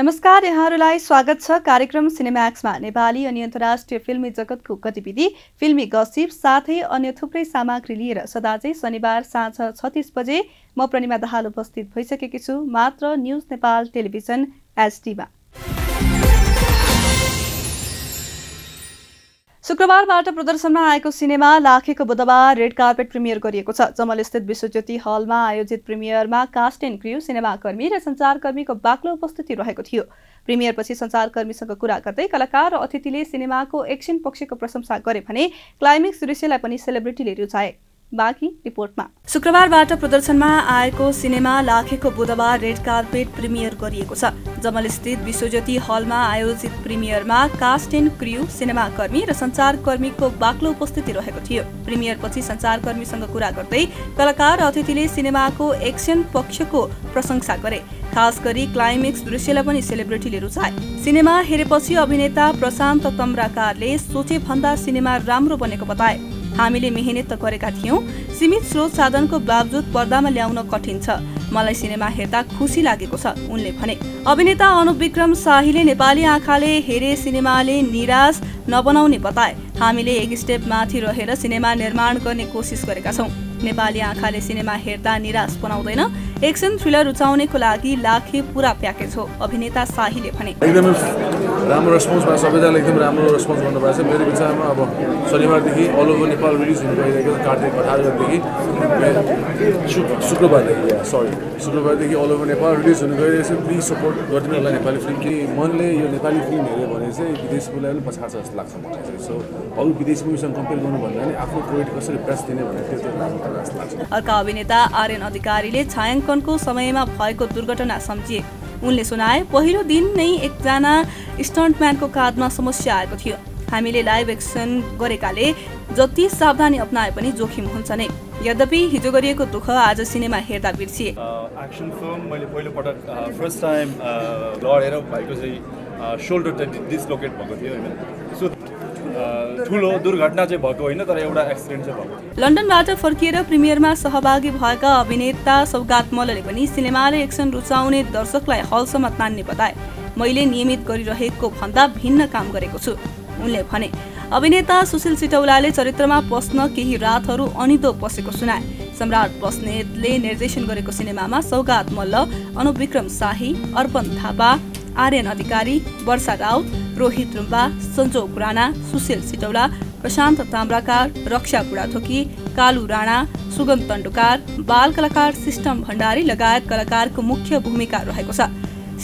नमस्कार यहाँहरूलाई स्वागत छ कार्यक्रम सिनेम्याक्समा नेपाली अनि अन्तर्राष्ट्रिय फिल्मी जगतको गतिविधि फिल्मी गसिप साथै अन्य थुप्रै सामग्री लिएर सदा चाहिँ शनिबार साँझ छत्तिस बजे म प्रणिमा दाहाल उपस्थित भइसकेकी छु मात्र न्युज नेपाल टेलिभिजन एसडीमा। शुक्रबारबाट प्रदर्शनमा आएको सिनेमा लाखेको बुधबार रेड कार्पेट प्रिमियर गरिएको छ। जमल स्थित विश्वज्योति हलमा आयोजित प्रिमियरमा कास्ट एन्ड क्रियु सिनेमाकर्मी र सञ्चारकर्मीको बाक्लो उपस्थिति रहेको थियो। प्रिमियरपछि सञ्चारकर्मीसँग कुरा गर्दै कलाकार र अतिथिले सिनेमाको एक्सन पक्षको प्रशंसा गरे भने क्लाइमेक्स दृश्यलाई पनि सेलिब्रिटीले रुचाए। बाँकी रिपोर्टमा। शुक्रबारबाट प्रदर्शनमा आएको सिनेमा लाखेको बुधबार रेड कार्पेट प्रिमियर गरिएको छ। जमल स्थित विश्वज्योति हलमा आयोजित प्रिमियरमा कास्ट एन्ड क्रियु सिनेमाकर्मी र सञ्चारकर्मीको बाक्लो उपस्थिति रहेको थियो। प्रिमियरपछि सञ्चारकर्मीसँग कुरा गर्दै कलाकार र अतिथिले सिनेमाको एक्सन पक्षको प्रशंसा गरे। खास गरी क्लाइमेक्स दृश्यलाई पनि सेलिब्रिटीले रुचाए। सिनेमा हेरेपछि अभिनेता प्रशान्त सोचे भन्दा सिनेमा राम्रो बनेको बताए। हामीले मेहनत त गरेका थियौँ। सीमित स्रोत साधनको बावजुद पर्दामा ल्याउन कठिन छ। मलाई सिनेमा हेर्दा खुसी लागेको छ उनले भने। अभिनेता अनुप विक्रम शाहीले नेपाली आँखाले हेरे सिनेमाले निराश नबनाउने बताए। हामीले एक स्टेप माथि रहेर सिनेमा निर्माण गर्ने कोसिस गरेका छौँ। नेपाली आँखाले सिनेमा हेर्दा निराश बनाउँदैन। एक्सन थ्रिलर रुचाउनेको लागि लाखे पुरा प्याकेज हो अभिनेता शाहीले भने। एकदमै राम्रो रेस्पोन्स भयो सबैजनाले एकदम राम्रो रेस्पोन्स गर्नुभएको छ। मेरो विचारमा अब शनिबारदेखि अल ओभर नेपाल रिलिज हुनु गइरहेको छ कार्तिक अठार गतिदेखि शुक्रबारदेखि सरी शुक्रबारदेखि अल ओभर नेपाल रिलिज हुनु गइरहेको छ। प्लिज सपोर्ट गरिदिनु होला नेपाली फिल्म कि मनले यो नेपाली फिल्म हेऱ्यो भने चाहिँ विदेशी फिल्मलाई पनि पछाड्छ जस्तो लाग्छ मलाई चाहिँ। सो अरू विदेशी मुभीसँग कम्पेयर गर्नुभन्दा पनि आफ्नो क्रेडिट कसरी बेस्ट दिने भने त्यो चाहिँ जस्तो लाग्छ। अर्का अभिनेता आर्यन अधिकारीले छायाङ्कनको समयमा भएको दुर्घटना सम्झिए। उनले सुनाए पहिलो दिन नै एकजना स्टन्टम्यानको काँधमा समस्या आएको थियो। हामीले लाइभ एक्सन गरेकाले जति सावधानी अप्नाए पनि जोखिम हुन्छ नै। यद्यपि हिजो गरिएको दुःख आज सिनेमा हेर्दा बिर्सिए। एक्सन फिल्म मैले पहिलोपटक फर्स्ट टाइम लडेर भाइको चाहिँ सोल्डर डिसलोकेट भएको थियो होइन? सो ठुलो दुर्घटना चाहिँ भएको होइन तर एउटा एक्सिडेन्ट चाहिँ भएको लन्डनबाट फर्किएर प्रिमियरमा सहभागी भएका अभिनेता सौगात मल्लले पनि सिनेमाले एक्सन रुचाउने दर्शकलाई हलसम्म तान्ने बताए। मैले नियमित गरिरहेको भन्दा भिन्न काम गरेको छु उनले भने। अभिनेता सुशील सिटौलाले चरित्रमा पस्न केही रातहरू अनिदो पसेको सुनाए। सम्राट बस्नेतले निर्देशन गरेको सिनेमामा सौगात मल्ल अनुप विक्रम शाही अर्पण थापा आर्यन अधिकारी वर्षा राउत रोहित रुम्बा सञ्जोग राणा सुशील सिटौला प्रशान्त ताम्राकार रक्षा बुढाथोकी कालु राणा सुगम तण्डुकार बाल कलाकार सिस्टम भण्डारी लगायत कलाकारको मुख्य भूमिका रहेको छ।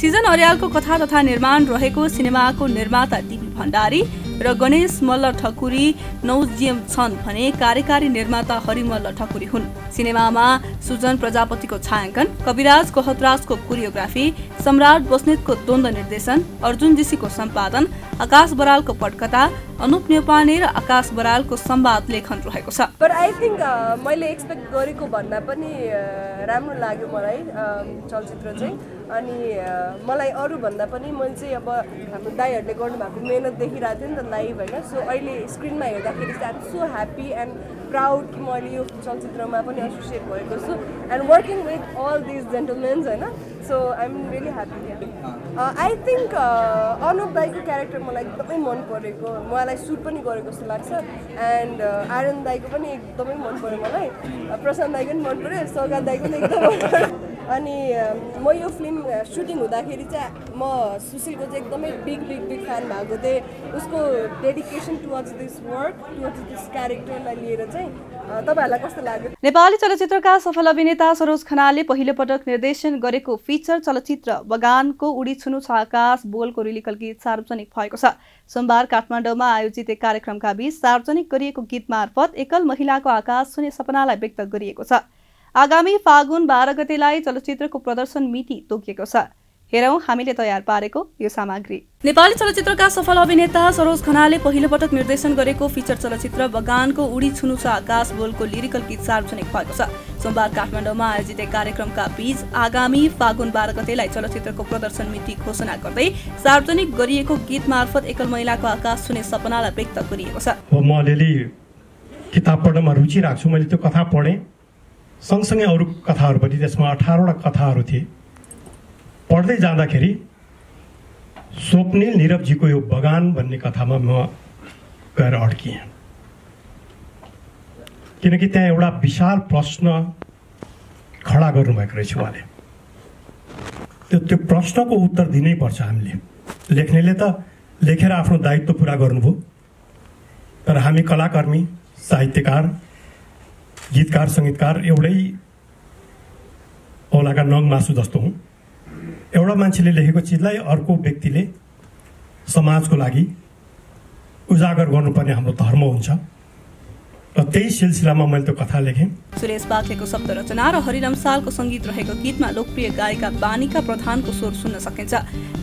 सिजन अर्यालको कथा तथा निर्माण रहेको सिनेमाको निर्माता दिपी भण्डारी र गणेश मल्ल ठकुरी नौजियम छन् भने कार्यकारी निर्माता हरिमल्ल ठकुरी हुन्। सिनेमामा सुजन प्रजापतिको छायाङ्कन कविराज कोहतराजको कोरियोग्राफी सम्राट बस्नेतको द्वन्द निर्देशन अर्जुन जीसीको सम्पादन आकाश बरालको पटकथा अनुप नेपाने र आकाश बरालको संवाद लेखन रहेको छ। आई थिङ्क मैले एक्सपेक्ट गरेको भन्दा पनि राम्रो लाग्यो मलाई चलचित्र चाहिँ। अनि मलाई अरूभन्दा पनि मैले चाहिँ अब हाम्रो दाईहरूले गर्नुभएको मिहिनेत देखिरहेको थियो नि त लाइभ होइन सो अहिले स्क्रिनमा हेर्दाखेरि चाहिँ I'm so happy and proud कि मैले यो चलचित्रमा पनि एसोसिएट भएको छु। And working with all these gentlemens होइन? So I'm really happy I think Anup दाईको क्यारेक्टर मलाई एकदमै मन परेको मलाई सुट पनि गरेको जस्तो लाग्छ। एन्ड आर्यन दाईको पनि एकदमै मन पऱ्यो मलाई। प्रशान्त दाईको पनि मन पऱ्यो सौगात दाईको पनि एकदम अनि म यो फिल्म सुटिङ हुँदाखेरि चाहिँ म सुशीलको चाहिँ एकदमै बिग बिग बिग फ्यान भएको थिएँ। उसको dedication towards this work towards this क्यारेक्टरलाई लिएर चाहिँ कस्तो लाग्यो? नेपाली चलचित्रका सफल अभिनेता सरोज खनालले पहिलो पटक निर्देशन गरेको फिचर चलचित्र बगानको उडी छुनु छ आकाश बोलको रिलिकल गीत सार्वजनिक भएको छ। सोमबार काठमाडौँमा आयोजित एक कार्यक्रमका बीच सार्वजनिक गरिएको गीत मार्फत एकल महिलाको आकाश छुने सपनालाई व्यक्त गरिएको छ। आगामी फागुन बाह्र गतेलाई चलचित्रको प्रदर्शन मिति तोकिएको छ। हेरौँ हामीले तयार पारेको यो सामग्री। नेपाली चलचित्रका सफल अभिनेता सरोज खनाले पहिलो पटक निर्देशन गरेको फिचर चलचित्र बगानको उडी छुनु छ आकाश बोलको लिरिकल गीत सार्वजनिक भएको छ। सोमबार काठमाडौँमा आयोजित एक कार्यक्रमका बीच आगामी फागुन बाह्र गतेलाई चलचित्रको प्रदर्शन मिति घोषणा गर्दै सार्वजनिक गरिएको गीत मार्फत एकल महिलाको आकाश छुने सपनालाई व्यक्त गरिएको छ। म अलिअलि किताब पढ्नमा रुचि राख्छु मैले त्यो कथा पढेँ। सँगसँगै अरू कथाहरू पनि त्यसमा अठारवटा कथाहरू थिए। पढ्दै जाँदाखेरि स्वप्निल निरवजीको यो बगान भन्ने कथामा म गएर अड्किएँ। किनकि त्यहाँ एउटा विशाल प्रश्न खडा गर्नुभएको रहेछ उहाँले। त्यो त्यो प्रश्नको उत्तर दिनैपर्छ हामीले। लेख्नेले त लेखेर आफ्नो दायित्व पुरा गर्नुभयो। तर हामी कलाकर्मी साहित्यकार गीतकार सङ्गीतकार एउटै औलाका नङ मासु जस्तो हुँ एउटा मान्छेले लेखेको चिजलाई अर्को व्यक्तिले समाजको लागि उजागर गर्नुपर्ने हाम्रो धर्म हुन्छ। र त्यही सिलसिलामा मैले त्यो कथा लेखेँ। सुरेश बाग्लेको शब्द रचना र हरिराम सालको सङ्गीत रहेको गीतमा लोकप्रिय गायिका बानिका प्रधानको स्वर सुन्न सकिन्छ।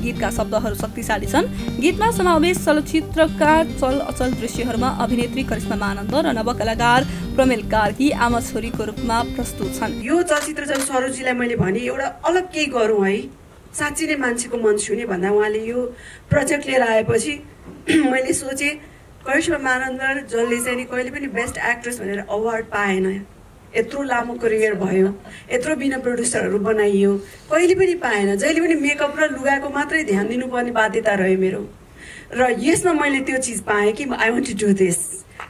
गीतका शब्दहरू शक्तिशाली छन्। गीतमा समावेश चलचित्रका चल अचल दृश्यहरूमा अभिनेत्री करिश्मा मानन्द र नवकलाकार प्रमेल कार्की आमा छोरीको रूपमा प्रस्तुत छन्। यो चलचित्र जब सरोजीलाई मैले भने एउटा अलग केही गरौँ है। साँच्ची नै मान्छेको मन छुने भन्दा उहाँले यो प्रोजेक्ट लिएर आएपछि मैले सोचेँ करिश्मा मानन्द जसले चाहिँ नि कहिले पनि बेस्ट एक्ट्रेस भनेर अवार्ड पाएन। यत्रो लामो करियर भयो यत्रो बिना प्रड्युसरहरू बनाइयो कहिले पनि पाएन। जहिले पनि मेकअप र लुगाको मात्रै ध्यान दिनुपर्ने बाध्यता रह्यो मेरो। र यसमा मैले त्यो चिज पाएँ कि I want to do this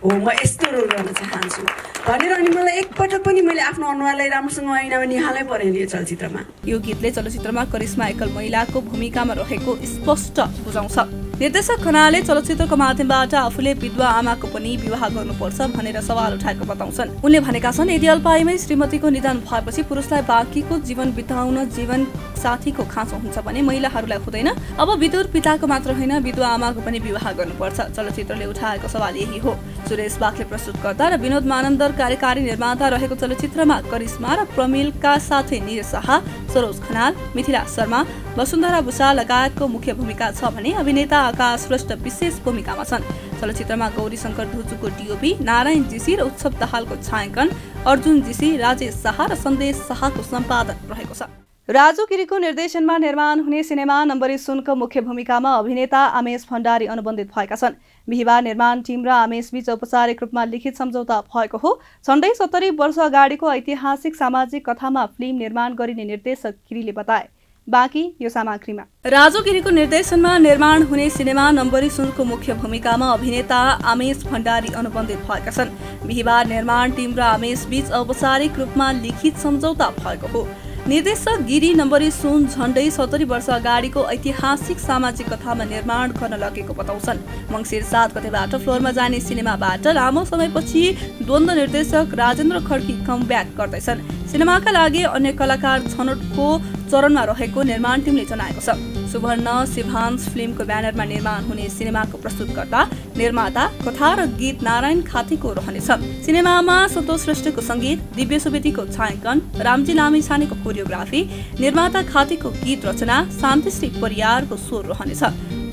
हो म यस्तो रोल गर्न चाहन्छु। भनेर अनि मलाई एकपटक पनि मैले आफ्नो अनुहारलाई राम्रोसँग ऐनामा निहालै परेन यो चलचित्रमा। यो गीतले चलचित्रमा करिश्मा एकल महिलाको भूमिकामा रहेको स्पष्ट बुझाउँछ। निर्देशक खनाले चलचित्रको माध्यमबाट आफूले विधवा आमाको पनि विवाह गर्नुपर्छ भनेर सवाल उठाएको बताउँछन्। उनले भनेका छन् यदि अल्पायुमै श्रीमतीको निधन भएपछि पुरुषलाई बाँकीको जीवन बिताउन जीवन साथीको खाँचो हुन्छ भने महिलाहरूलाई हुँदैन। अब विदुर पिताको मात्र होइन विधवा आमाको पनि विवाह गर्नुपर्छ। चलचित्रले उठाएको सवाल यही हो। सुरेश बागले प्रस्तुत गर्दा र विनोद मानन्दर कार्यकारी निर्माता रहेको चलचित्रमा करिश्मा र प्रमिलका साथै निर शाह सरोज खनाल मिथिला शर्मा वसुन्धरा भूषाल लगायतको मुख्य भूमिका छ भने अभिनेता आकाश श्रेष्ठ विशेष भूमिकामा छन्। चलचित्रमा गौरी शङ्कर धुजुको डिओपी नारायण जीसी र उत्सव दाहालको छायाङ्कन अर्जुन जीसी राजेश शाह र सन्देश शाहको सम्पादन रहेको छ। राजु गिरीको निर्देशनमा निर्माण हुने सिनेमा नम्बरी सुनको मुख्य भूमिकामा अभिनेता आमेश भण्डारी अनुबन्धित भएका छन्। बिहिबार निर्माण टिम र आमेश बीच औपचारिक रूपमा लिखित सम्झौता भएको हो। झण्डै सत्तरी वर्ष अगाडिको ऐतिहासिक सामाजिक कथामा फिल्म निर्माण गरिने निर्देशक गिरीले बताए। बाँकी यो सामग्रीमा। राजु गिरीको निर्देशनमा निर्माण हुने सिनेमा नम्बरी सुनको मुख्य भूमिकामा अभिनेता आमेश भण्डारी अनुबन्धित भएका छन्। बिहिबार निर्माण टिम र आमेश बीच औपचारिक रूपमा लिखित सम्झौता भएको हो। निर्देशक गिरी नम्बरी सुन झण्डै सत्तरी वर्ष अगाडिको ऐतिहासिक सामाजिक कथामा निर्माण गर्न लगेको बताउँछन्। मङ्सिर सात गतेबाट फ्लोरमा जाने सिनेमाबाट लामो समयपछि द्वन्द निर्देशक राजेन्द्र खड्की कम ब्याक गर्दैछन्। सिनेमाका लागि अन्य कलाकार छनौटको चरणमा रहेको निर्माण टिमले जनाएको छ। सुवर्ण सिभान्स फिल्मको ब्यानरमा निर्माण हुने सिनेमाको प्रस्तुतकर्ता निर्माता कथा र गीत नारायण खातीको रहनेछ। सिनेमामा सन्तोष श्रेष्ठको सङ्गीत दिव्य सुवेदीको छायाङ्कन रामजी लामी कोरियोग्राफी निर्माता खातीको गीत रचना शान्तिश्री परियारको स्वर रहनेछ।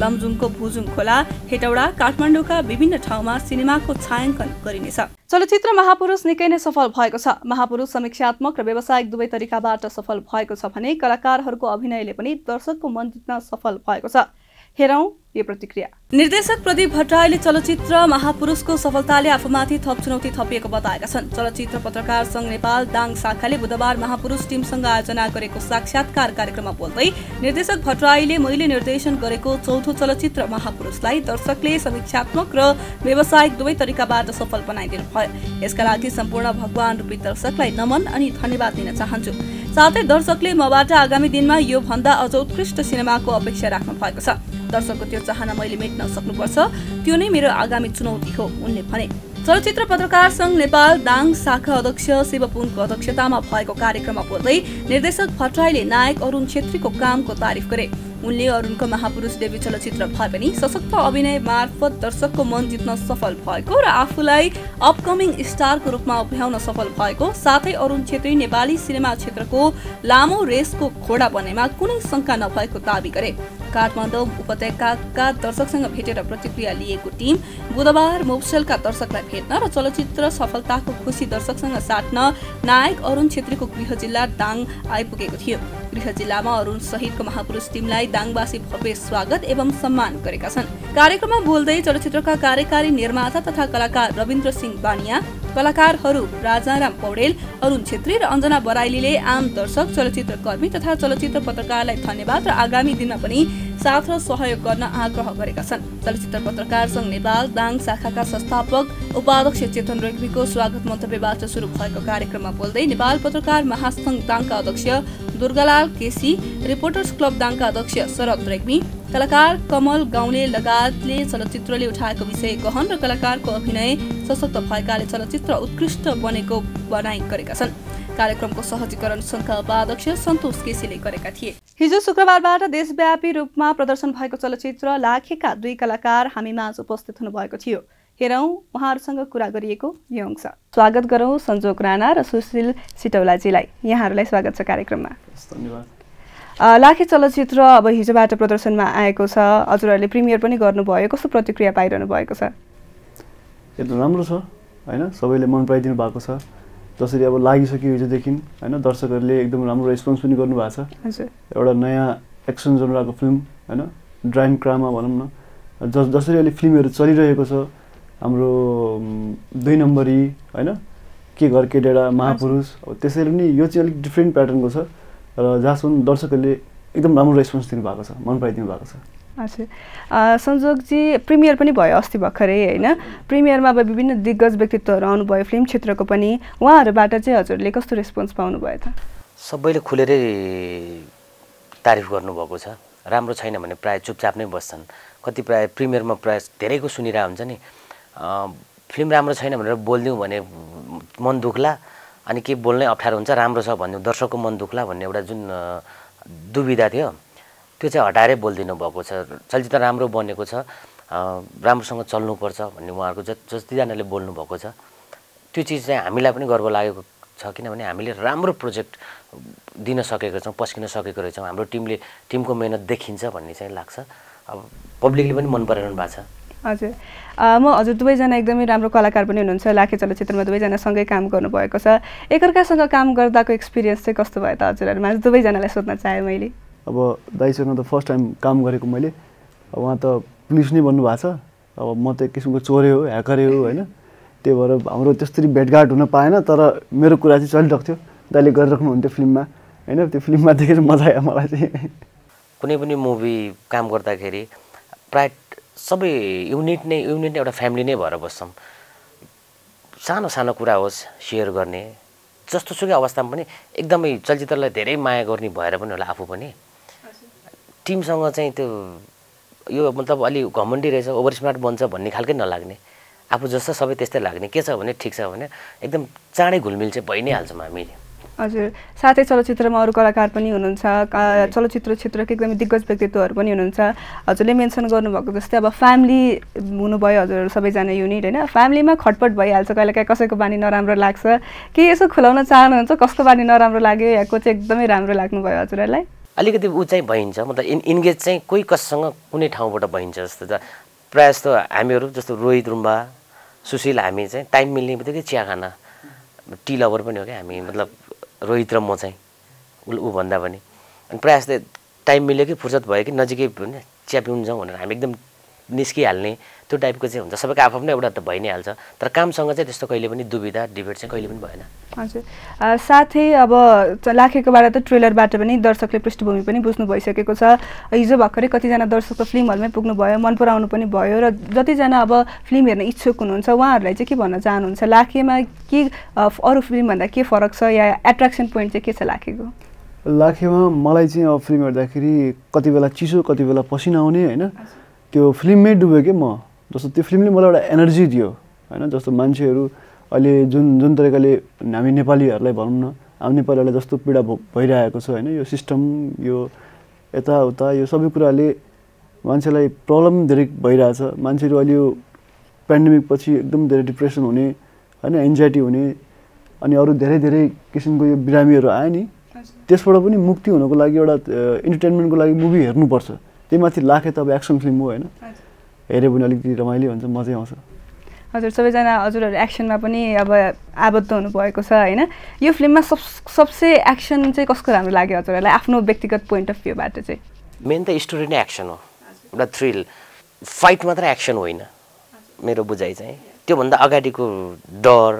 लमजुङको भुजुङ खोला हेटौडा काठमाडौँका विभिन्न ठाउँमा सिनेमाको छायाङ्कन गरिनेछ। चलचित्र महापुरुष निकै नै सफल भएको छ। महापुरुष समीक्षात्मक र व्यावसायिक दुवै तरिकाबाट सफल भएको छ भने कलाकारहरूको अभिनयले पनि दर्शकको मन जित्न सफल भएको छ। हेरौँ यो प्रतिक्रिया। निर्देशक प्रदीप भट्टराईले चलचित्र महापुरुषको सफलताले आफूमाथि थप चुनौती थपिएको बताएका छन्। चलचित्र पत्रकार संघ नेपाल दाङ शाखाले बुधबार महापुरुष टिमसँग आयोजना गरेको साक्षात्कार कार्यक्रममा बोल्दै निर्देशक भट्टराईले मैले निर्देशन गरेको चौथो चलचित्र महापुरुषलाई दर्शकले समीक्षात्मक र व्यावसायिक दुवै तरिकाबाट सफल बनाइदिनु भयो यसका लागि सम्पूर्ण भगवान रूपी दर्शकलाई नमन अनि धन्यवाद दिन चाहन्छु। साथै दर्शकले मबाट आगामी दिनमा यो भन्दा अझ उत्कृष्ट सिनेमाको अपेक्षा राख्नु भएको छ। दर्शकको त्यो चाहना मैले मेट्न सक्नुपर्छ। त्यो नै मेरो आगामी चुनौती हो उनले भने। चलचित्र पत्रकार संघ नेपाल दाङ शाखा अध्यक्ष शिवपुनको अध्यक्षतामा भएको कार्यक्रममा बोल्दै निर्देशक भट्टराईले नायक अरुण छेत्रीको कामको तारिफ गरे। उनले अरुणको महापुरुष देवी चलचित्र भए पनि सशक्त अभिनय मार्फत दर्शकको मन जित्न सफल भएको र आफूलाई अपकमिङ स्टारको रूपमा उभ्याउन सफल भएको साथै अरुण छेत्री नेपाली सिनेमा क्षेत्रको लामो रेसको घोडा बनेमा कुनै शङ्का नभएको दावी गरे। काठमाडौँ उपत्यकाका दर्शकसँग भेटेर प्रतिक्रिया लिएको टिम बुधबार मोक्सलका दर्शकलाई भेट्न र चलचित्र सफलताको खुसी दर्शकसँग साट्न नायक अरुण छेत्रीको गृह जिल्ला दाङ आइपुगेको थियो। गृह जिल्लामा अरुण सहितको महापुरुष टिमलाई दाङवासी भव्य स्वागत एवं सम्मान गरेका छन्। कार्यक्रममा बोल्दै चलचित्रका कार्यकारी निर्माता तथा कलाकार रविन्द्र सिंह बानिया कलाकारहरू राजाराम पौडेल अरुण छेत्री र अञ्जना बराइलीले आम दर्शक चलचित्र कर्मी तथा चलचित्र पत्रकारलाई धन्यवाद र आगामी दिनमा पनि साथ र सहयोग गर्न आग्रह गरेका छन्। चलचित्र पत्रकार सङ्घ नेपाल दाङ शाखाका संस्थापक उपाध्यक्ष चेतन रेग्मीको स्वागत मन्तव्यबाट सुरु भएको कार्यक्रममा बोल्दै नेपाल पत्रकार महासङ्घ दाङका अध्यक्ष दुर्गालाल केसी रिपोर्टर्स क्लब दाङका अध्यक्ष शरद रेग्मी कलाकार कमल गाउँले लगायतले चलचित्रले उठाएको विषय गहन र कलाकारको अभिनय सशक्त भएकाले चलचित्र उत्कृष्ट बनेको बनाइ गरेका छन्। कार्यक्रमको सहजीकरण सङ्घका उपाध्यक्ष सन्तोष केसीले गरेका थिए। हिजो शुक्रबारबाट देशव्यापी रूपमा प्रदर्शन भएको चलचित्र लाखेका दुई कलाकार हामी माझ उपस्थित हुनुभएको थियो। हेरौँ उहाँहरूसँग कुरा गरिएको यो अंश स्वागत गरौँ सञ्जोग राणा र सुशील सिटौलाजीलाई। यहाँहरूलाई स्वागत छ कार्यक्रममा। धन्यवाद। लाखे चलचित्र अब हिजोबाट प्रदर्शनमा आएको छ। हजुरहरूले प्रिमियर पनि गर्नुभयो। कस्तो प्रतिक्रिया पाइरहनु भएको छ? एकदम राम्रो छ होइन? सबैले मन पराइदिनु भएको छ। जसरी अब लागिसक्यो हिजोदेखि होइन? दर्शकहरूले एकदम राम्रो रेस्पोन्स पनि गर्नुभएको छ। एउटा नयाँ एक्सन जनराको फिल्म होइन? ड्राइम क्रामा भनौँ न। जस जसरी अहिले फिल्महरू चलिरहेको छ हाम्रो दुई नम्बरी होइन? के घर के डेडा महापुरुष। अब त्यसरी नै यो चाहिँ अलिक डिफ्रेन्ट प्याटर्नको छ। र जहाँसम्म दर्शकहरूले एकदम राम्रो रेस्पोन्स दिनुभएको छ मन पराइदिनु भएको छ। हजुर। अ, संजोगजी प्रिमियर पनि भयो अस्ति भर्खरै होइन? प्रिमियरमा अब विभिन्न दिग्गज व्यक्तित्वहरू आउनुभयो फिल्म क्षेत्रको पनि। उहाँहरूबाट चाहिँ हजुरले कस्तो रेस्पोन्स पाउनुभयो त? सबैले खुलेरै तारिफ गर्नुभएको छ। राम्रो छैन भने प्रायः चुपचाप नै बस्छन्। कति प्रायः प्रिमियरमा प्रायः धेरैको सुनिरहेको हुन्छ नि। फिल्म राम्रो छैन भनेर बोलिदिउँ भने मन दुख्ला। अनि के बोल्नै अप्ठ्यारो हुन्छ राम्रो छ भन्ने दर्शकको मन दुख्ला भन्ने एउटा जुन दुविधा थियो त्यो चाहिँ हटाएरै बोलिदिनु भएको छ। चलचित्र राम्रो बनेको छ राम्रोसँग चल्नुपर्छ भन्ने उहाँहरूको जति जतिजनाले बोल्नुभएको छ। त्यो चिज चाहिँ हामीलाई पनि गर्व लागेको छ किनभने हामीले राम्रो प्रोजेक्ट दिन सकेको छौँ पस्किन सकेको रहेछौँ। हाम्रो टिमले टिमको मेहनत देखिन्छ भन्ने चाहिँ लाग्छ। अब पब्लिकले पनि मन पराइरहनु भएको छ। हजुर। म हजुर दुवैजना एकदमै राम्रो कलाकार पनि हुनुहुन्छ लाखे चलचित्रमा दुवैजना सँगै काम गर्नुभएको छ। एकअर्कासँग काम गर्दाको एक्सपिरियन्स चाहिँ कस्तो भयो त हजुरहरूमा दुवैजनालाई सोध्न चाहेँ मैले। अब दाइसँग त फर्स्ट टाइम काम गरेको मैले। अब उहाँ त पुलिस नै भन्नुभएको छ। अब म त एक किसिमको चोरे हो ह्याकरै हो होइन। त्यही भएर हाम्रो त्यस्तरी भेटघाट हुन पाएन तर मेरो कुरा चाहिँ चलिरहेको थियो। दाइले गरिराख्नुहुन्थ्यो फिल्ममा होइन। त्यो फिल्ममा देखेर मजा आयो मलाई चाहिँ। कुनै पनि मुभी काम गर्दाखेरि प्राय सबै युनिट नै युनिट नै एउटा फ्यामिली नै भएर बस्छौँ। सानो सानो कुरा होस् सेयर गर्ने जस्तो सुकै अवस्थामा पनि एकदमै चलचित्रलाई धेरै माया गर्ने भएर पनि होला आफू पनि। टिमसँग चाहिँ त्यो यो मतलब अलि घमण्डी रहेछ ओभर स्मार्ट बन्छ भन्ने खालकै नलाग्ने। आफू जस्तो सबै त्यस्तै लाग्ने। के छ भने ठिक छ भने एकदम चाँडै घुलमिल चाहिँ भइ नै हाल्छौँ हामीले हजुर साथै चलचित्रमा अरू कलाकार पनि हुनुहुन्छ चलचित्र क्षेत्रका एकदमै दिग्गज व्यक्तित्वहरू पनि हुनुहुन्छ। हजुरले मेन्सन गर्नुभएको जस्तै अब फ्यामिली हुनुभयो हजुरहरू सबैजना युनिट होइन? फ्यामिलीमा खटपट भइहाल्छ कहिलेकाहीँ कसैको बानी नराम्रो लाग्छ। के यसो खुलाउन चाहनुहुन्छ कसको बानी नराम्रो लाग्यो या को चाहिँ एकदमै राम्रो लाग्नुभयो हजुरहरूलाई। अलिकति ऊ चाहिँ भइन्छ मतलब इन इन्गेज चाहिँ कोही कससँग कुनै ठाउँबाट भइन्छ जस्तो त। प्रायः जस्तो हामीहरू जस्तो रोहित रुम्बा सुशील हामी चाहिँ टाइम मिल्ने बित्तिकै चिया खाना टी लभर पनि हो क्या हामी मतलब रोहित र म चाहिँ ऊ ऊ भन्दा पनि। अनि प्रायः जस्तै टाइम मिल्यो कि फुर्सद भयो कि नजिकै चिया पिउनु जाउँ भनेर हामी एकदम निस्किहाल्ने त्यो टाइपको चाहिँ हुन्छ। सबैको आफ्नो एउटा त भइ नै हाल्छ तर कामसँग चाहिँ त्यस्तो कहिले पनि दुविधा डिबेट चाहिँ कहिले पनि भएन। हजुर। साथै अब लाखेकोबाट त ट्रेलरबाट पनि दर्शकले पृष्ठभूमि पनि बुझ्नु भइसकेको छ। हिजो भर्खरै कतिजना दर्शकको फिल्म हलमै पुग्नु भयो मन पराउनु पनि भयो र जतिजना अब फिल्म हेर्न इच्छुक हुनुहुन्छ उहाँहरूलाई चाहिँ के भन्न चाहनुहुन्छ? लाखेमा के अरू फिल्मभन्दा के फरक छ या एट्र्याक्सन पोइन्ट चाहिँ के छ लाखेको? लाखेमा मलाई चाहिँ अब फिल्म हेर्दाखेरि कति बेला चिसो कति बेला पसिना आउने होइन? त्यो फिल्ममै डुबेँ कि म जस्तो त्यो फिल्मले मलाई एउटा एनर्जी दियो होइन? जस्तो मान्छेहरू अहिले जुन जुन तरिकाले हामी नेपालीहरूलाई भनौँ न हामी नेपालीहरूलाई जस्तो पीडा भइरहेको छ होइन? यो सिस्टम यो यताउता यो सबै कुराले मान्छेलाई प्रब्लम धेरै भइरहेछ। मान्छेहरू अहिले यो पेन्डेमिक पछि एकदम धेरै डिप्रेसन हुने होइन? एन्जाइटी हुने अनि अरू धेरै धेरै किसिमको यो बिरामीहरू आयो नि त्यसबाट पनि मुक्ति हुनको लागि एउटा इन्टरटेनमेन्टको लागि मुभी हेर्नुपर्छ। त्यही माथि लाखे त अब एक्सन फिल्म हो होइन। हेऱ्यो भने अलिकति रमाइलो हुन्छ मजै आउँछ। हजुर सबैजना हजुरहरू एक्सनमा पनि अब आबद्ध हुनुभएको छ होइन। यो फिल्ममा सब सबसे एक्सन चाहिँ कसको राम्रो लाग्यो हजुरहरूलाई? आफ्नो व्यक्तिगत पोइन्ट अफ भ्यूबाट चाहिँ। मेन त स्टोरी नै एक्सन हो। एउटा थ्रिल फाइट मात्र एक्सन होइन। मेरो बुझाइ चाहिँ। त्योभन्दा अगाडिको डर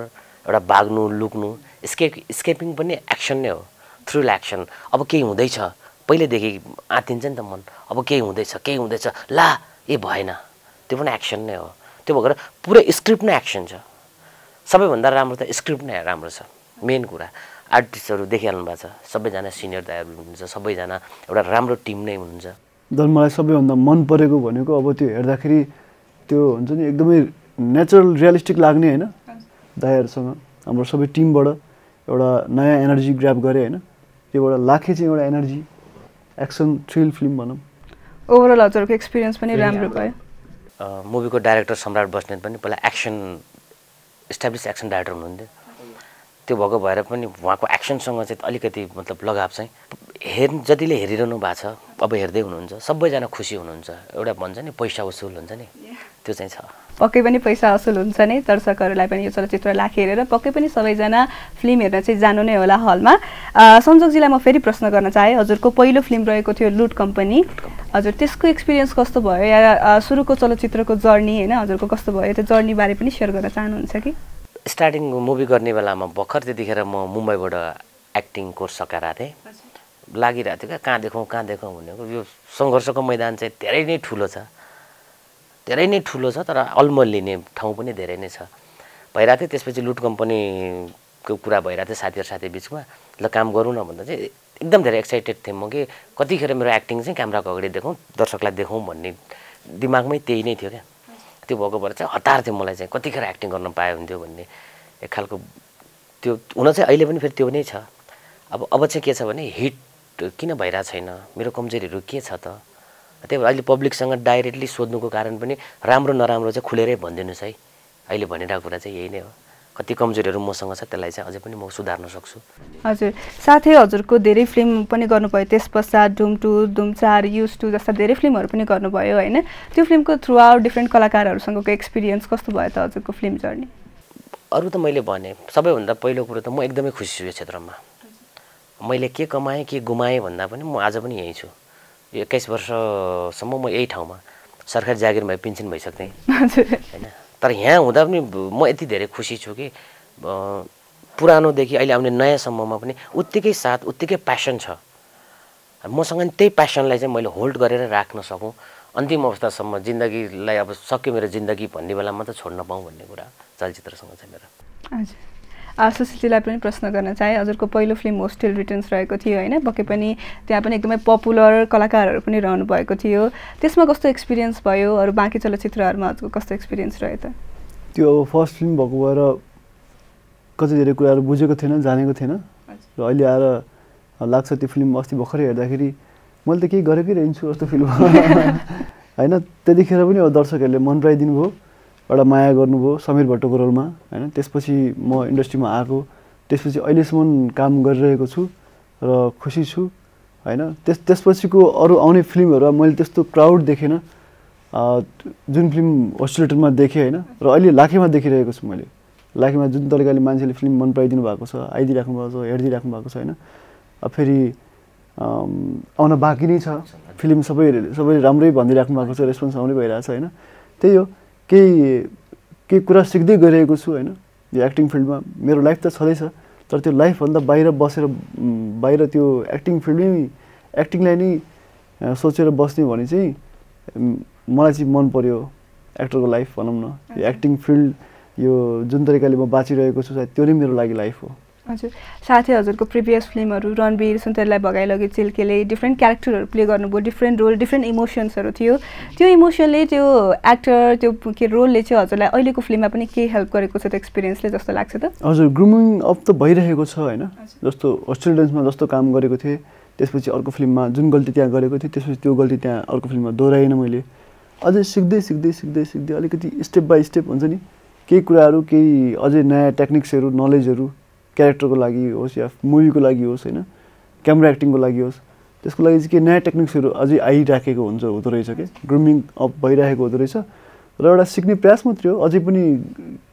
एउटा भाग्नु लुक्नु स्केप स्केपिङ पनि एक्सन नै हो। थ्रिल एक्सन अब केही हुँदैछ। पहिल्यैदेखि आँतिन्छ नि त मन। अब केही हुँदैछ केही हुँदैछ ला ए भएन। त्यो पनि एक्सन नै हो। त्यो भएर पुरै स्क्रिप्ट नै एक्सन छ। सबैभन्दा राम्रो त स्क्रिप्ट नै राम्रो छ। मेन कुरा आर्टिस्टहरू देखिहाल्नु भएको छ। सबैजना सिनियर दाइहरू हुनुहुन्छ सबैजना एउटा राम्रो टिम नै हुनुहुन्छ। झन् मलाई सबैभन्दा मन परेको भनेको अब त्यो हेर्दाखेरि त्यो हुन्छ नि एकदमै नेचुरल रियलिस्टिक लाग्ने होइन। दाइहरूसँग हाम्रो सबै टिमबाट एउटा नयाँ एनर्जी ग्राप गरे होइन। त्योबाट लाखे चाहिँ एउटा एनर्जी एक्सन थ्रिल फिल्म भनौँ। ओभरअल हजुरको एक्सपिरियन्स पनि राम्रो भयो। मुभीको डाइरेक्टर सम्राट बस्नेत पनि पहिला एक्सन इस्टाब्लिस एक्सन डाइरेक्टर हुनुहुन्थ्यो। त्यो भएको भएर पनि उहाँको एक्सनसँग चाहिँ अलिकति मतलब लगाव चाहिँ। हेर् जतिले हेरिरहनु भएको छ अब हेर्दै हुनुहुन्छ सबैजना खुसी हुनुहुन्छ। एउटा भन्छ नि पैसा वसुल हुन्छ नि। त्यो चाहिँ छ। पक्कै पनि पैसा असुल हुन्छ नै दर्शकहरूलाई पनि यो चलचित्र लाख हेरेर पक्कै पनि सबैजना फिल्म हेर्न चाहिँ जानु नै होला हलमा। संजोगजीलाई म फेरि प्रश्न गर्न चाहेँ हजुरको पहिलो फिल्म रहेको थियो लुट कम्पनी। हजुर त्यसको एक्सपिरियन्स कस्तो भयो या सुरुको चलचित्रको जर्नी होइन हजुरको कस्तो भयो? त्यो जर्नीबारे पनि सेयर गर्न चाहनुहुन्छ कि? स्टार्टिङ मुभी गर्ने बेलामा भर्खर त्यतिखेर म मुम्बईबाट एक्टिङ कोर्स सकाएर आएको थिएँ लागिरहेको थियो क्या कहाँ देखौँ कहाँ देखौँ भनेको यो सङ्घर्षको मैदान चाहिँ धेरै नै ठुलो छ। धेरै नै ठुलो छ तर अल्मल लिने ठाउँ पनि धेरै नै छ। भइरहेको थियो त्यसपछि लुट कम्पनीको कुरा भइरहेको थियो साथीहरू साथी बिचमा। ल काम गरौँ न भन्दा चाहिँ एकदम धेरै एक्साइटेड थिएँ म कि कतिखेर मेरो एक्टिङ चाहिँ क्यामराको अगाडि देखौँ दर्शकलाई देखौँ भन्ने दिमागमै त्यही नै थियो क्या। त्यो भएको भएर चाहिँ हतार थियो मलाई चाहिँ कतिखेर एक्टिङ गर्न पाए हुन्थ्यो भन्ने एक खालको त्यो हुन चाहिँ अहिले पनि फेरि त्यो नै छ। अब अब चाहिँ के छ भने हिट किन भइरहेको छैन? मेरो कमजोरीहरू के छ त? त्यही भएर अहिले पब्लिकसँग डाइरेक्टली सोध्नुको कारण पनि राम्रो नराम्रो चाहिँ खुलेरै भनिदिनुहोस् है। अहिले भनिरहेको कुरा चाहिँ यही नै हो। कति कमजोरीहरू मसँग छ त्यसलाई चाहिँ अझै पनि म सुधार्न सक्छु। हजुर। साथै हजुरको धेरै फिल्म पनि गर्नुभयो। त्यस पश्चात डुम टू डुम चार युज टू जस्ता धेरै फिल्महरू पनि गर्नुभयो होइन। त्यो फिल्मको थ्रु आउट डिफ्रेन्ट कलाकारहरूसँगको एक्सपिरियन्स कस्तो भयो त हजुरको फिल्म जर्नी अरू त मैले भने। सबैभन्दा पहिलो कुरो त म एकदमै खुसी छु यो क्षेत्रमा। मैले के कमाएँ के गुमाएँ भन्दा पनि म आज पनि यहीँ छु। एक्काइस वर्षसम्म म यही ठाउँमा सरकारी जागिरमा पेन्सन भइसक्थेँ। होइन? तर यहाँ हुँदा पनि म यति धेरै खुसी छु कि पुरानोदेखि अहिले आउने नयाँसम्ममा पनि उत्तिकै साथ उत्तिकै प्यासन छ। मसँग नि त्यही प्यासनलाई चाहिँ मैले होल्ड गरेर राख्न सकौँ। अन्तिम अवस्थासम्म जिन्दगीलाई अब सक्यो मेरो जिन्दगी भन्ने बेला मात्रै छोड्न पाऊँ भन्ने कुरा चलचित्रसँग चाहिँ मेरो। हजुर। सुशीलजीलाई पनि प्रश्न गर्न चाहे। हजुरको पहिलो फिल्म होस्टेल रिटर्न्स रहेको थियो होइन? पक्कै पनि त्यहाँ पनि एकदमै पपुलर कलाकारहरू पनि रहनु भएको थियो। त्यसमा कस्तो एक्सपिरियन्स भयो? अरू बाँकी चलचित्रहरूमा हजुरको कस्तो एक्सपिरियन्स रह्यो त? त्यो फर्स्ट फिल्म भएको भएर कति धेरै कुराहरू बुझेको थिएन जानेको थिएन। र अहिले आएर लाग्छ त्यो फिल्म अस्ति भर्खरै हेर्दाखेरि। मैले त केही गरेकै रहन्छु जस्तो फिल्म। होइन त्यतिखेर पनि अब दर्शकहरूले मन पराइदिनु भयो। एउटा माया गर्नुभयो समीर भट्टको रोलमा होइन? त्यसपछि म इन्डस्ट्रीमा आएको त्यसपछि अहिलेसम्म काम गरिरहेको छु र खुसी छु होइन? त्यस त्यसपछिको अरू आउने फिल्महरूमा मैले त्यस्तो क्राउड देखेन। जुन फिल्म होस्टेलेटरमा देखेँ होइन? र अहिले लाखेमा देखिरहेको छु मैले। लाखेमा जुन तरिकाले मान्छेले फिल्म मन पराइदिनु भएको छ आइदिइराख्नु भएको छ हेरिदिइराख्नु भएको छ होइन? फेरि आउन बाँकी नै छ। फिल्म सबै सबैले राम्रै भनिदिइराख्नु भएको छ रेस्पोन्स आउनै भइरहेको छ होइन? त्यही हो। केही केही कुरा सिक्दै गइरहेको छु होइन? यो एक्टिङ फिल्डमा मेरो लाइफ त छँदैछ तर त्यो लाइफभन्दा बाहिर बसेर बाहिर त्यो एक्टिङ फिल्डमै एक्टिङलाई नै सोचेर बस्ने भने चाहिँ मलाई चाहिँ मन पऱ्यो एक्टरको लाइफ भनौँ न। यो एक्टिङ फिल्ड यो जुन तरिकाले म बाँचिरहेको छु सायद त्यो नै मेरो लागि लाइफ हो। हजुर। साथै हजुरको प्रिभियस फिल्महरू रणवीर सुन्तरलाई भगाइलगे चिल्केले डिफ्रेन्ट क्यारेक्टरहरू प्ले गर्नुभयो डिफ्रेन्ट रोल डिफ्रेन्ट इमोसन्सहरू थियो। त्यो इमोसनले त्यो एक्टर त्यो के रोलले चाहिँ हजुरलाई अहिलेको फिल्ममा पनि केही हेल्प गरेको छ त्यो एक्सपिरियन्सले जस्तो लाग्छ त? हजुर ग्रुमिङ अप त भइरहेको छ होइन। जस्तो होस्टेल डान्समा जस्तो काम गरेको थिएँ त्यसपछि अर्को फिल्ममा जुन गल्ती त्यहाँ गरेको थिएँ त्यसपछि त्यो गल्ती त्यहाँ अर्को फिल्ममा दोहोऱ्याएन मैले। अझै सिक्दै सिक्दै सिक्दै सिक्दै अलिकति स्टेप बाई स्टेप हुन्छ नि केही कुराहरू केही अझै नयाँ टेक्निक्सहरू नलेजहरू क्यारेक्टरको लागि होस् या मुभीको लागि होस् होइन? क्यामेरा एक्टिङको लागि होस्। त्यसको लागि चाहिँ के नयाँ टेक्निक्सहरू अझै आइराखेको हुन्छ हुँदो रहेछ कि? ग्रुमिङ अप भइरहेको हुँदो रहेछ। र एउटा सिक्ने प्रयास मात्रै हो अझै पनि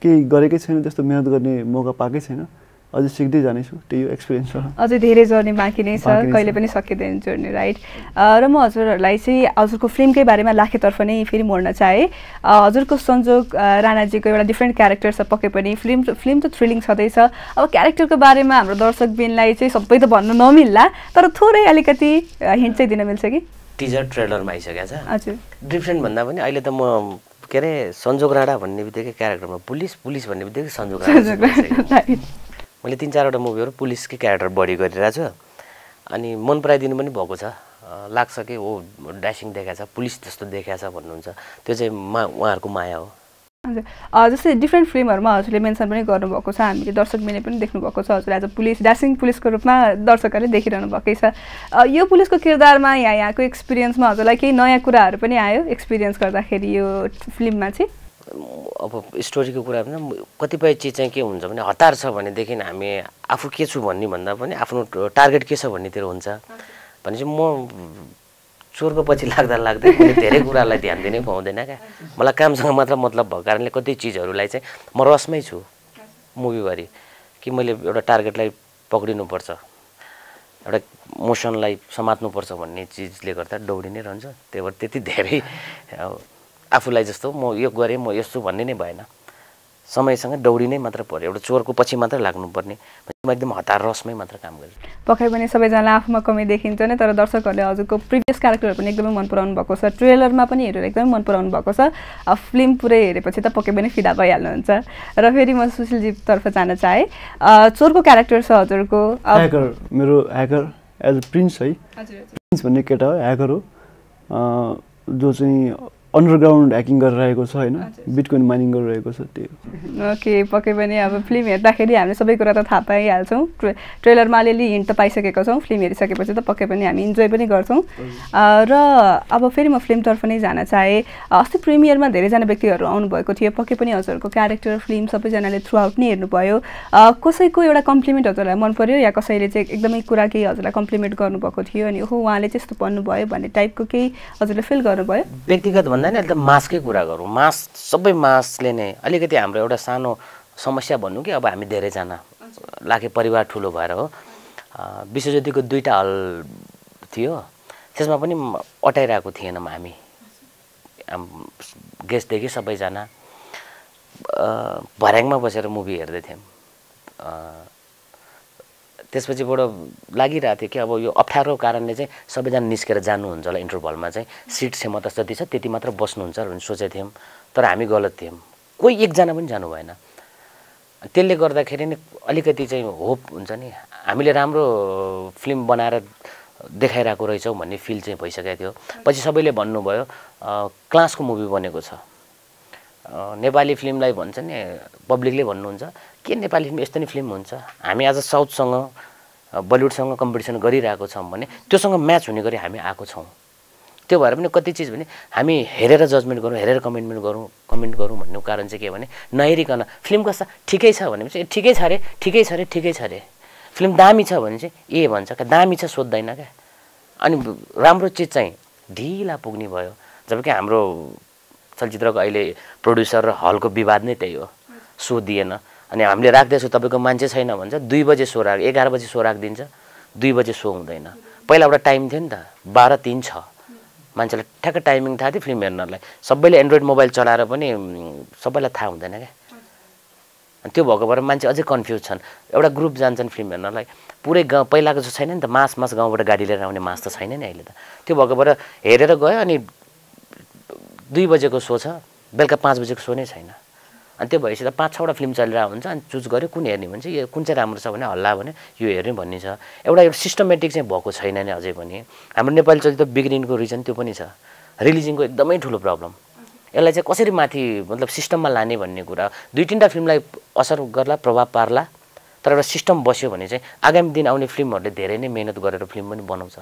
केही गरेकै छैन त्यस्तो मिहिनेत गर्ने मौका पाएकै छैन। अझै सिक्दै जानेछु त्यही हो एक्सपिरियन्स छ अझै धेरै जर्नी बाँकी नै छ। कहिले पनि सकिँदैन जर्नी राइट र म हजुरहरूलाई चाहिँ हजुरको फिल्मकै बारेमा लाखेतर्फ नै फेरि मोड्न चाहेँ। हजुरको संजोग राणाजीको एउटा डिफ्रेन्ट क्यारेक्टर छ पक्कै पनि। फिल्म फिल्म त थ्रिलिङ छँदैछ। अब क्यारेक्टरको बारेमा हाम्रो दर्शकबिनलाई चाहिँ सबै त भन्नु नमिल्ला तर थोरै अलिकति हिन्ट चाहिँ दिन मिल्छ कि? टिजर ट्रेलरमा आइसकेको छ। हजुर। डिफ्रेन्ट भन्दा पनि अहिले त म के अरे सन्जोग राणा भन्ने बित्तिकै क्यारेक्टरमा पुलिस पुलिस भन्ने बित्तिकै सन्जोग राणा मैले तिन चारवटा मुभीहरू पुलिसकै क्यारेक्टर बढी गरिरहेको छु। अनि मन पराइदिनु पनि भएको छ। लाग्छ कि हो ड्यासिङ देखाएको छ पुलिस जस्तो देखाएको छ भन्नुहुन्छ। त्यो चाहिँ मा उहाँहरूको माया हो। हजुर। जस्तै डिफ्रेन्ट फिल्महरूमा हजुरले मेन्सन पनि गर्नुभएको छ। हामीले दर्शकबिनले पनि देख्नुभएको छ। हजुर एज अ पुलिस ड्यासिङ पुलिसको रूपमा दर्शकहरूले देखिरहनु भएकै छ। यो पुलिसको किरदारमा यहाँ यहाँको एक्सपिरियन्समा हजुरलाई केही नयाँ कुराहरू पनि आयो एक्सपिरियन्स गर्दाखेरि यो फिल्ममा चाहिँ? अब स्टोरीको कुरा पनि कतिपय चिज चाहिँ के हुन्छ भने हतार छ भनेदेखि हामी आफू के छु भन्ने भन्दा पनि आफ्नो टार्गेट के छ भन्नेतिर हुन्छ। भनेपछि म चोरको पछि लाग्दा लाग्दै धेरै कुरालाई ध्यान दिनै पाउँदैन क्या। मलाई कामसँग मात्र मतलब भएको कारणले कति चिजहरूलाई चाहिँ म रसमै छु मुभीभरि कि मैले एउटा टार्गेटलाई पक्रिनुपर्छ एउटा मोसनलाई समात्नुपर्छ भन्ने चिजले गर्दा दौडी नै रहन्छ। त्यही भएर त्यति धेरै आफूलाई जस्तो म यो गरेँ म यस्तो भन्ने नै भएन। समयसँग दौडी नै मात्र पऱ्यो एउटा चोरको पछि मात्र लाग्नुपर्ने। म एकदम हतार रसमै मात्र काम गरेँ पक्कै पनि सबैजनालाई आफूमा कमी देखिन्छ नै तर दर्शकहरूले हजुरको प्रिभियस क्यारेक्टरहरू पनि एकदमै मन पराउनु भएको छ। ट्रेलरमा पनि हेरेर एकदमै मन पराउनु भएको छ। फिल्म पुरै हेरेपछि त पक्कै पनि फिदा भइहाल्नुहुन्छ। र फेरि म सुशीलजीतर्फ जान चाहेँ। चोरको क्यारेक्टर छ हजुरको। ह्याकर मेरो ह्याकर एज अ प्रिन्स है। हजुर हजुर। प्रिन्स भन्ने केटा हो ह्याकर हो। अँ, जो चाहिँ अन्डरग्राउन्ड ह्याकिङ गरिरहेको छ होइन? बिटकोइन माइनिङ गरिरहेको छ त्यही हो ओके पक्कै पनि अब फिल्म हेर्दाखेरि हामीले सबै कुरा त थाहा पाइहाल्छौँ। ट्रे ट्रेलरमा अलिअलि हिन्ट त पाइसकेका छौँ फिल्म हेरिसकेपछि त पक्कै पनि हामी इन्जोय पनि गर्छौँ। र अब फेरि म फिल्मतर्फ नै जान चाहेँ। अस्ति प्रिमियरमा धेरैजना व्यक्तिहरू आउनुभएको थियो। पक्कै पनि हजुरहरूको क्यारेक्टर फिल्म सबैजनाले थ्रु आउट नै हेर्नुभयो। कसैको एउटा कम्प्लिमेन्ट हजुरलाई मन पर्यो या कसैले चाहिँ एकदमै कुरा केही हजुरलाई कम्प्लिमेन्ट गर्नुभएको थियो अनि ओहो उहाँले चाहिँ यस्तो भन्नुभयो भन्ने टाइपको केही हजुरले फिल गर्नुभयो? व्यक्तिगत भन्दा नि त मासकै कुरा गरौँ। मास सबै मासले नै अलिकति हाम्रो एउटा सानो समस्या भनौँ कि अब हामी धेरैजना लाखे परिवार ठुलो भएर हो। विश्वज्योतिको दुईवटा हल थियो। त्यसमा पनि अटाइरहेको थिएनौँ हामी। गेस्टदेखि सबैजना। भर्याङमा बसेर मुभी हेर्दै थियौँ। त्यसपछिबाट लागिरहेको थियो कि अब यो अप्ठ्यारो कारणले चाहिँ सबैजना निस्केर जानुहुन्छ होला इन्टरभलमा चाहिँ। सिट क्षमता जति छ त्यति मात्र बस्नुहुन्छ भनेर सोचेको थियौँ तर हामी गलत थियौँ। कोही एकजना पनि जानु भएन। त्यसले गर्दाखेरि नै अलिकति चाहिँ होप हुन्छ नि। हामीले राम्रो फिल्म बनाएर देखाइरहेको रहेछौँ भन्ने फिल चाहिँ भइसकेको थियो। पछि सबैले भन्नुभयो क्लासको मुभी बनेको छ। नेपाली फिल्मलाई भन्छ नि पब्लिकले भन्नुहुन्छ के नेपाली फिल्म यस्तो नै फिल्म हुन्छ? हामी आज साउथसँग बलिउडसँग कम्पिटिसन गरिरहेको छौँ भने त्योसँग म्याच हुने गरी हामी आएको छौँ। त्यो भएर पनि कति चिज भने हामी हेरेर जजमेन्ट गरौँ हेरेर कमेन्टमेन्ट गरौँ कमेन्ट गरौँ भन्ने कारण चाहिँ के भने नहेरिकन फिल्म कस्ता ठिकै छ भनेपछि ठिकै छ अरे ठिकै छ अरे ठिकै छ अरे फिल्म दामी छ भने चाहिँ ए भन्छ क्या दामी छ सोध्दैन क्या। अनि राम्रो चिज चाहिँ ढिला पुग्ने भयो। जबकि हाम्रो चलचित्रको अहिले प्रड्युसर र हलको विवाद नै त्यही हो। सो दिएन अनि हामीले राख्दैछौँ तपाईँको मान्छे छैन भन्छ दुई बजे सो राख एघार बजे सो राखिदिन्छ। दुई बजे सो हुँदैन। पहिला एउटा टाइम थियो नि त बाह्र तिन छ। मान्छेलाई ठ्याक्क टाइमिङ थाहा थियो फिल्म हेर्नलाई। सबैले एन्ड्रोइड मोबाइल चलाएर पनि सबैलाई थाहा हुँदैन क्या। अनि त्यो भएको भएर मान्छे अझै कन्फ्युज छन्। एउटा ग्रुप जान्छन् फिल्म हेर्नलाई। पुरै गाउँ पहिलाको जस्तो छैन नि त मास मास गाउँबाट गाडी लिएर आउने मास त छैन नि अहिले त। त्यो भएको भएर हेरेर गयो अनि दुई बजेको सो छ। बेलुका पाँच बजेको सो नै छैन। अनि त्यो भएपछि त पाँच छवटा फिल्म चलिरहेको हुन्छ अनि चुज गऱ्यो कुन हेर्ने भने चाहिँ यो कुन चाहिँ राम्रो छ भने हल्ला भने यो हेर्ने भन्ने छ। एउटा एउटा सिस्टमेटिक चाहिँ भएको छैन नि अझै पनि। हाम्रो नेपाली चलचित्र बिग्रिनुको रिजन त्यो पनि छ। रिलिजिङको एकदमै ठुलो प्रब्लम यसलाई चाहिँ कसरी माथि मतलब सिस्टममा लाने भन्ने कुरा दुई तिनवटा फिल्मलाई असर गर्ला प्रभाव पार्ला तर एउटा सिस्टम बस्यो भने चाहिँ आगामी दिन आउने फिल्महरूले धेरै नै मिहिनेत गरेर फिल्म पनि बनाउँछ।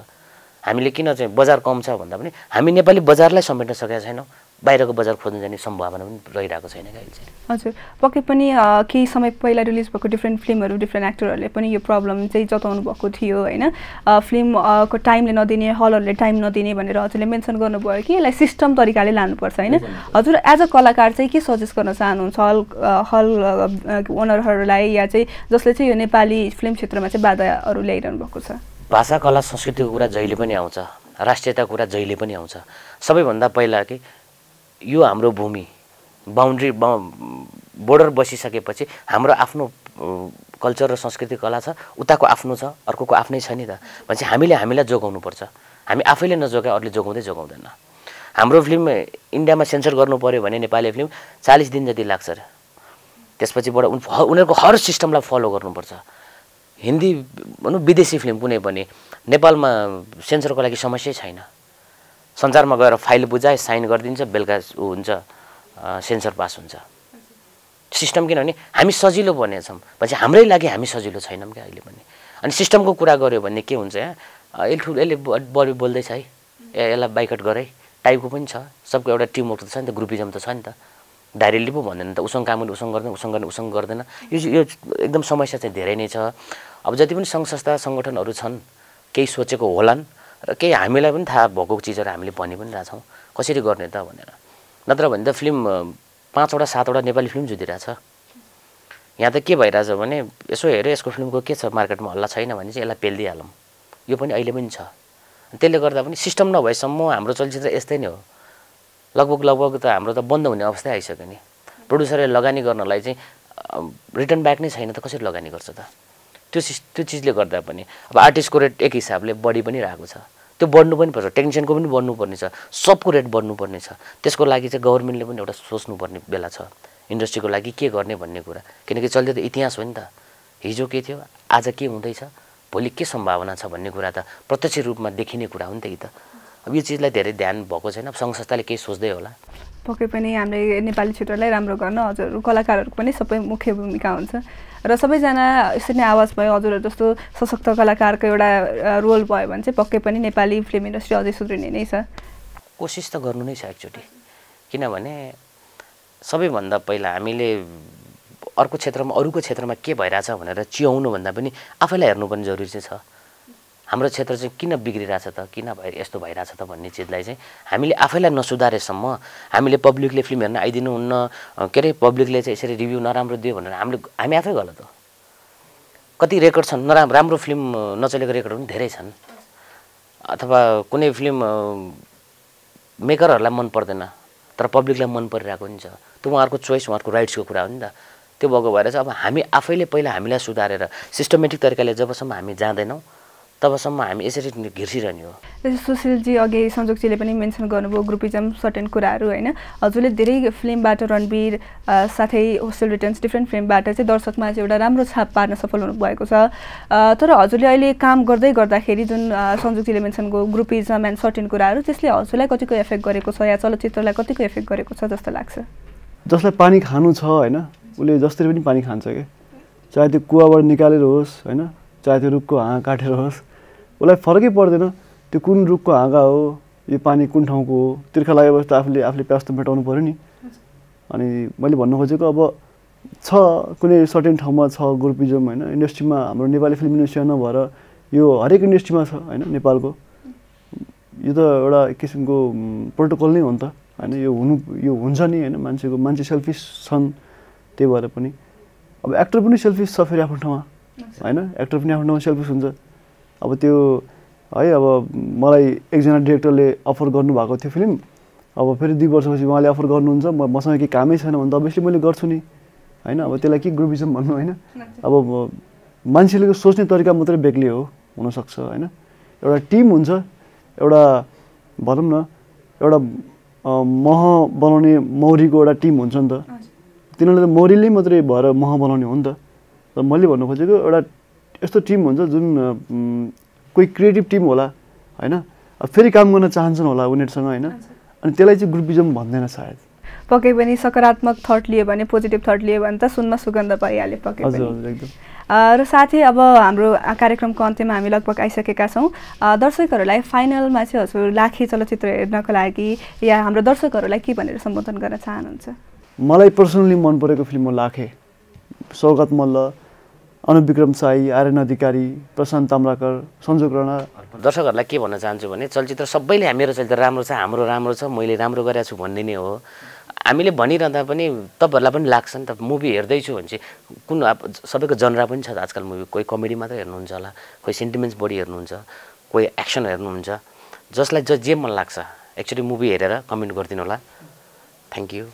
हामीले किन चाहिँ बजार कम छ भन्दा पनि हामी नेपाली बजारलाई समेट्न सकेका छैनौँ। बाहिरको बजार खोज्न जाने सम्भावना पनि रहिरहेको छैन क्या अहिले चाहिँ। हजुर पक्कै पनि केही समय पहिला रिलिज भएको डिफ्रेन्ट फिल्महरू डिफ्रेन्ट एक्टरहरूले पनि यो प्रब्लम चाहिँ जताउनु भएको थियो होइन? अ, फिल्म अ, को टाइमले नदिने हलहरूले टाइम नदिने भनेर हजुरले मेन्सन गर्नुभयो कि यसलाई सिस्टम तरिकाले लानुपर्छ होइन? हजुर एज अ कलाकार चाहिँ के सजेस्ट गर्न चाहनुहुन्छ? हल हल ओनरहरूलाई या चाहिँ जसले चाहिँ यो नेपाली फिल्म क्षेत्रमा चाहिँ बाधाहरू ल्याइरहनु भएको छ? भाषा कला संस्कृतिको कुरा जहिले पनि आउँछ राष्ट्रियताको कुरा जहिले पनि आउँछ। सबैभन्दा पहिला कि यो हाम्रो भूमि बााउन्ड्री बोर्डर बसिसकेपछि हाम्रो आफ्नो कल्चर र संस्कृति कला छ उताको आफ्नो छ अर्कोको आफ्नै छ नि त। भनेपछि हामीले हामीलाई जोगाउनुपर्छ। हामी आफैले नजोगाए अरूले जोगाउँदै जोगाउँदैन। हाम्रो फिल्म इन्डियामा सेन्सर गर्नु पऱ्यो भने नेपाली फिल्म चालिस दिन जति लाग्छ अरे त्यसपछिबाट उन उनीहरूको हर सिस्टमलाई फलो गर्नुपर्छ। हिन्दी भनौँ विदेशी फिल्म कुनै पनि नेपालमा सेन्सरको लागि समस्यै छैन। संसारमा गएर फाइल बुझाए साइन गरिदिन्छ बेलुका ऊ हुन्छ सेन्सर पास हुन्छ। सिस्टम किनभने हामी सजिलो बनेछौँ भनेपछि हाम्रै लागि हामी सजिलो छैनौँ क्या अहिले पनि। अनि सिस्टमको कुरा गऱ्यो भने के हुन्छ यहाँ यसले ठुलो यसले ब- बढी बोल्दैछ है। यसलाई बाइकट गरे। टाइपको पनि छ। सबको एउटा टिमवर्क त छ नि त ग्रुपिजम त छ नि त। डाइरेक्टली पो भन्दैन त। उसँग काम गर्ने उसँग गर्दैन उसँग गर्ने उसँग गर्दैन। यो यो एकदम समस्या चाहिँ धेरै नै छ। अब जति पनि सङ्घ संस्था सङ्गठनहरू छन् केही सोचेको होलान्। केही हामीलाई पनि थाहा भएको चिजहरू हामीले भनि पनि रहेछौँ कसरी गर्ने त भनेर। नत्र भने त फिल्म पाँचवटा सातवटा नेपाली फिल्म जुदिरहेछ यहाँ त के भइरहेछ भने यसो हेऱ्यो यसको फिल्मको के छ मार्केटमा हल्ला छैन भने चाहिँ यसलाई पेलिदिइहालौँ यो पनि अहिले पनि छ। त्यसले गर्दा पनि सिस्टम नभएसम्म हाम्रो चलचित्र यस्तै नै हो। लगभग लगभग त हाम्रो त बन्द हुने अवस्था आइसक्यो नि। प्रड्युसरले लगानी गर्नलाई चाहिँ रिटर्न ब्याक नै छैन त कसरी लगानी गर्छ त? त्यो सिस त्यो चिजले गर्दा पनि। अब आर्टिस्टको रेट एक हिसाबले बढी पनि रहेको छ। त्यो बढ्नु पनि पर्छ टेक्निसियनको पनि बढ्नुपर्ने छ सबको रेट बढ्नुपर्ने छ त्यसको लागि चाहिँ गभर्मेन्टले पनि एउटा सोच्नुपर्ने बेला छ। इन्डस्ट्रीको लागि के गर्ने भन्ने कुरा। किनकि चल्दै त इतिहास हो नि त। हिजो के थियो आज के हुँदैछ भोलि के सम्भावना छ भन्ने कुरा त प्रत्यक्ष रूपमा देखिने कुरा हो नि त कि त। अब यो चिजलाई धेरै ध्यान भएको छैन। अब सङ्घ संस्थाले केही सोच्दै होला। पक्कै पनि हामीले नेपाली क्षेत्रलाई राम्रो गर्न हजुरहरू कलाकारहरूको पनि सबै मुख्य भूमिका हुन्छ। र सबैजना यसरी नै आवाज भयो हजुरहरू जस्तो सशक्त कलाकारको एउटा रोल भयो भने चाहिँ पक्कै पनि नेपाली फिल्म इन्डस्ट्री अझै सुध्रिने नै छ। कोसिस त गर्नु नै छ एकचोटि। किनभने सबैभन्दा पहिला हामीले अर्को क्षेत्रमा अरूको क्षेत्रमा के भइरहेछ भनेर चियाउनुभन्दा पनि आफैलाई हेर्नुपर्ने जरुरी चाहिँ छ। हाम्रो क्षेत्र चाहिँ किन बिग्रिरहेछ त? किन भइ यस्तो भइरहेछ त भन्ने चिजलाई चाहिँ हामीले आफैलाई नसुधारेसम्म हामीले पब्लिकले फिल्म हेर्न आइदिनुहुन्न। अ, के अरे पब्लिकले चाहिँ यसरी रिभ्यू नराम्रो दियो भनेर हामीले हामी आफै गलत हो। कति रेकर्ड छन्? नराम्रो राम्रो फिल्म नचलेको रेकर्डहरू पनि धेरै छन्। अथवा कुनै फिल्म मेकरहरूलाई मन पर्दैन तर पब्लिकलाई मन परिरहेको पनि छ त्यो उहाँहरूको चोइस उहाँहरूको राइट्सको कुरा हो नि त। त्यो भएको भएर चाहिँ अब हामी आफैले पहिला हामीलाई सुधारेर सिस्टमेटिक तरिकाले जबसम्म हामी जाँदैनौँ तबसम्म हामी यसरी घिर्सिरहने हो। सुशीलजी अघि सञ्जोगजीले पनि मेन्सन गर्नुभयो ग्रुपिजम सर्टेन कुराहरू होइन। हजुरले धेरै फिल्मबाट रणवीर साथै होस्टेल रिटर्न्स डिफ्रेन्ट फिल्मबाट चाहिँ दर्शकमा चाहिँ एउटा राम्रो छाप पार्न सफल हुनुभएको छ। अ, तर हजुरले अहिले काम गर्दै गर्दाखेरि जुन अ, सञ्जोगजीले मेन्सन गयो ग्रुपिजम एन्ड सर्टेन कुराहरू त्यसले हजुरलाई कतिको एफेक्ट गरेको छ या चलचित्रलाई कतिको एफेक्ट गरेको छ जस्तो लाग्छ? जसलाई पानी खानु छ होइन उसले जसरी पनि पानी खान्छ क्या चाहे त्यो कुवाबाट निकालेर होस् होइन चाहे त्यो रुखको हाँगा काटेर होस् उसलाई फरकै पर्दैन। त्यो कुन रुखको हाँगा हो यो पानी कुन ठाउँको हो तिर्खा लागेपछि त आफूले आफूले प्यास त मेटाउनु पऱ्यो नि। अनि मैले भन्नु खोजेको अब छ कुनै सर्टेन ठाउँमा छ ग्रुपिजम होइन? इन्डस्ट्रीमा हाम्रो नेपाली फिल्म इन्डस्ट्रीमा नभएर यो हरेक इन्डस्ट्रीमा छ होइन? नेपालको। यो त एउटा किसिमको प्रोटोकल नै हो नि त होइन? यो हुनु यो हुन्छ नि होइन? मान्छेको मान्छे सेल्फिस छन् त्यही भएर पनि। अब एक्टर पनि सेल्फिस छ फेरि आफ्नो ठाउँमा। होइन? एक्टर पनि आफ्नो ठाउँमा सेल्फिस हुन्छ। अब त्यो है अब मलाई एकजना डिरेक्टरले अफर गर्नुभएको थियो फिल्म अब फेरि दुई वर्षपछि उहाँले अफर गर्नुहुन्छ म मसँग केही कामै छैन भने त अभियसली मैले गर्छु नि। होइन? अब त्यसलाई के ग्रुपिजम भन्नु होइन? अब मान्छेले सोच्ने तरिका मात्रै बेग्लै हो हुनसक्छ होइन? एउटा टिम हुन्छ एउटा भनौँ न एउटा मह बनाउने मौरीको एउटा टिम हुन्छ नि त। तिनीहरूले त मौरीले मात्रै भएर मह बनाउने हो नि त। र मैले भन्नु खोजेको एउटा यस्तो टिम हुन्छ जुन कोही क्रिएटिभ टिम होला होइन? अब फेरि काम गर्न चाहन्छन् होला उनीहरूसँग होइन? अनि त्यसलाई चाहिँ ग्रुपिजम भन्दैन सायद। पक्कै पनि सकारात्मक थट लियो भने पोजिटिभ थट लियो भने त सुनमा सुगन्ध पाइहाल्यो पक्कै एकदम। र साथै अब हाम्रो कार्यक्रमको अन्त्यमा हामी लगभग आइसकेका छौँ। दर्शकहरूलाई फाइनलमा चाहिँ हजुर लाखे चलचित्र हेर्नको लागि या हाम्रो दर्शकहरूलाई के भनेर सम्बोधन गर्न चाहनुहुन्छ? मलाई पर्सनली मन परेको फिल्म हो लाखे। सौगत मल्ल अनुविक्रम साई आर्यन अधिकारी प्रशान्त ताम्राकर सञ्जोग राणा। दर्शकहरूलाई के भन्न चाहन्छु भने चलचित्र सबैले मेरो चलचित्र राम्रो छ हाम्रो राम्रो छ मैले राम्रो गरेको छु भन्ने नै हो। हामीले भनिरहँदा पनि तपाईँहरूलाई पनि लाग्छ नि त मुभी हेर्दैछु भने चाहिँ कुन अब सबैको जनरा पनि छ आजकल मुभी कोही कमेडी मात्रै हेर्नुहुन्छ होला कोही सेन्टिमेन्ट्स बढी हेर्नुहुन्छ कोही एक्सन हेर्नुहुन्छ। जसलाई ज जे मन लाग्छ एक्चुली मुभी हेरेर कमेन्ट गरिदिनु होला। थ्याङ्क यू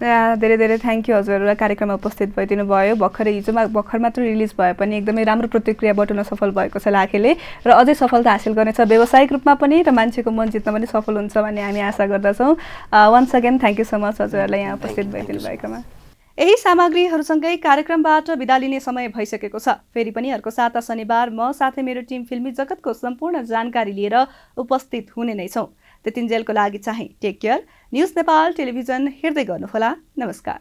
धेरै धेरै थ्याङ्क यू हजुर कार्यक्रममा उपस्थित भइदिनु भयो भर्खरै हिजोमा भर्खर मात्र रिलिज भए पनि एकदमै राम्रो प्रतिक्रिया बटुल्न सफल भएको छ लाखेले र अझै सफलता हासिल गर्नेछ। व्यावसायिक रूपमा पनि र मान्छेको मन जित्न पनि सफल हुन्छ भन्ने हामी आशा गर्दछौँ। Once again thank you so much हजुरहरूलाई यहाँ उपस्थित भइदिनु भएकोमा यही सामग्रीहरूसँगै कार्यक्रमबाट बिदा लिने समय भइसकेको छ। फेरि पनि अर्को साता शनिबार म साथै मेरो टिम फिल्मी जगतको सम्पूर्ण जानकारी लिएर उपस्थित हुने नै छौँ। त्यतिन्जेलको लागि चाहिँ take care news Nepal television हेर्दै गर्नुहोला। नमस्कार।